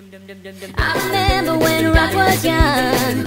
I remember when rock was young.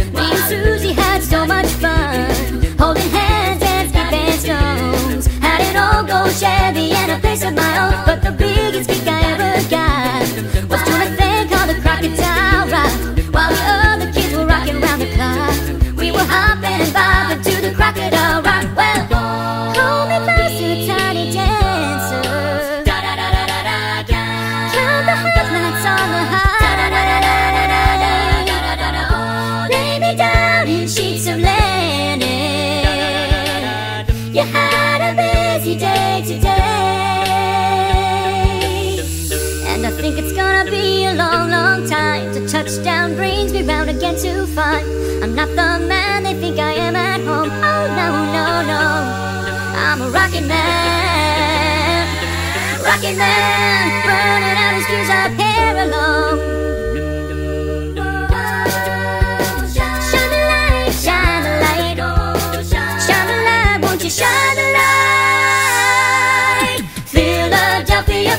A busy day today. And I think it's gonna be a long, long time till touchdown brings me round again to find I'm not the man they think I am at home. Oh no, no, no. I'm a rocket man. Rocket man,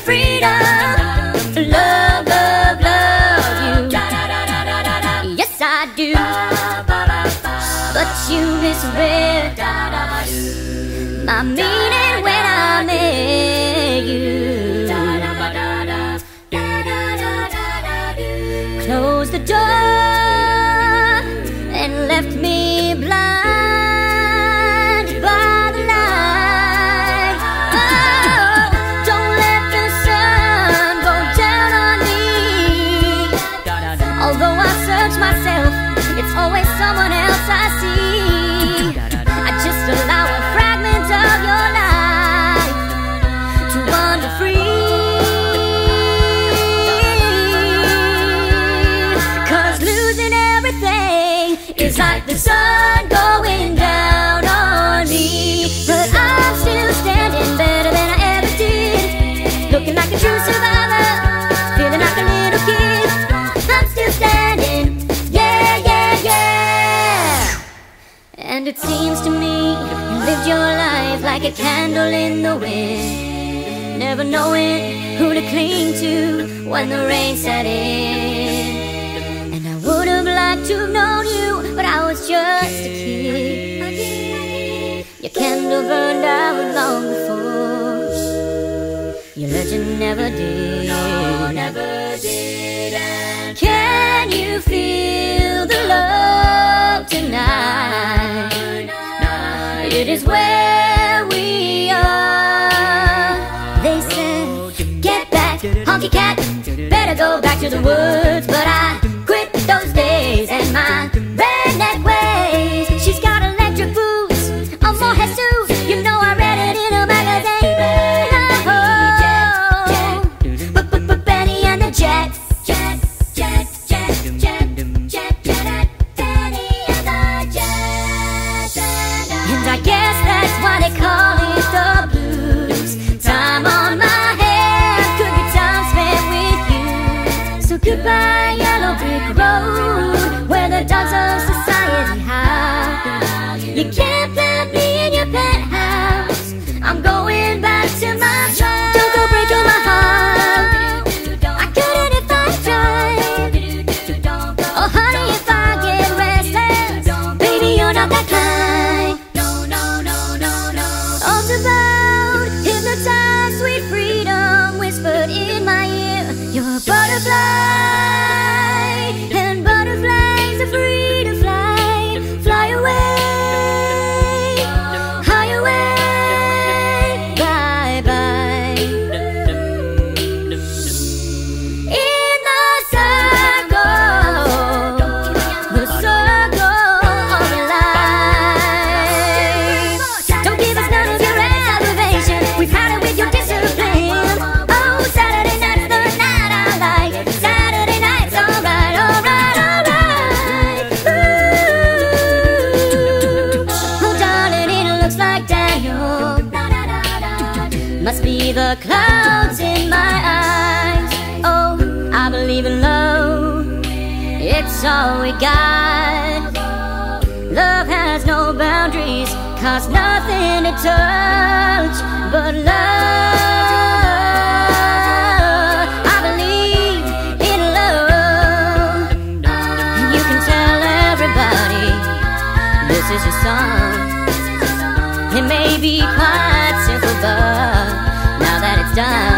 Freedom, love, love, love you. Yes, I do. But you misread my meaning when I met you. Closed the door is like the sun going down on me. But I'm still standing better than I ever did. Looking like a true survivor, feeling like a little kid. I'm still standing, yeah, yeah, yeah. And it seems to me you lived your life like a candle in the wind, never knowing who to cling to when the rain set in. And I would have liked to have known you, but I was just a kid. Your candle burned out long before. Your legend never did. never did. Can you feel the love tonight? It is where we are. They said, get back, honky cat. Better go back to the woods. But I So goodbye, yellow brick road, where the dogs of society howl. You can't plant me Must be the clouds in my eyes. Oh, I believe in love. It's all we got. Love has no boundaries Cause nothing to touch But love. I believe in love. You can tell everybody This is your song. It may be quite simple but done.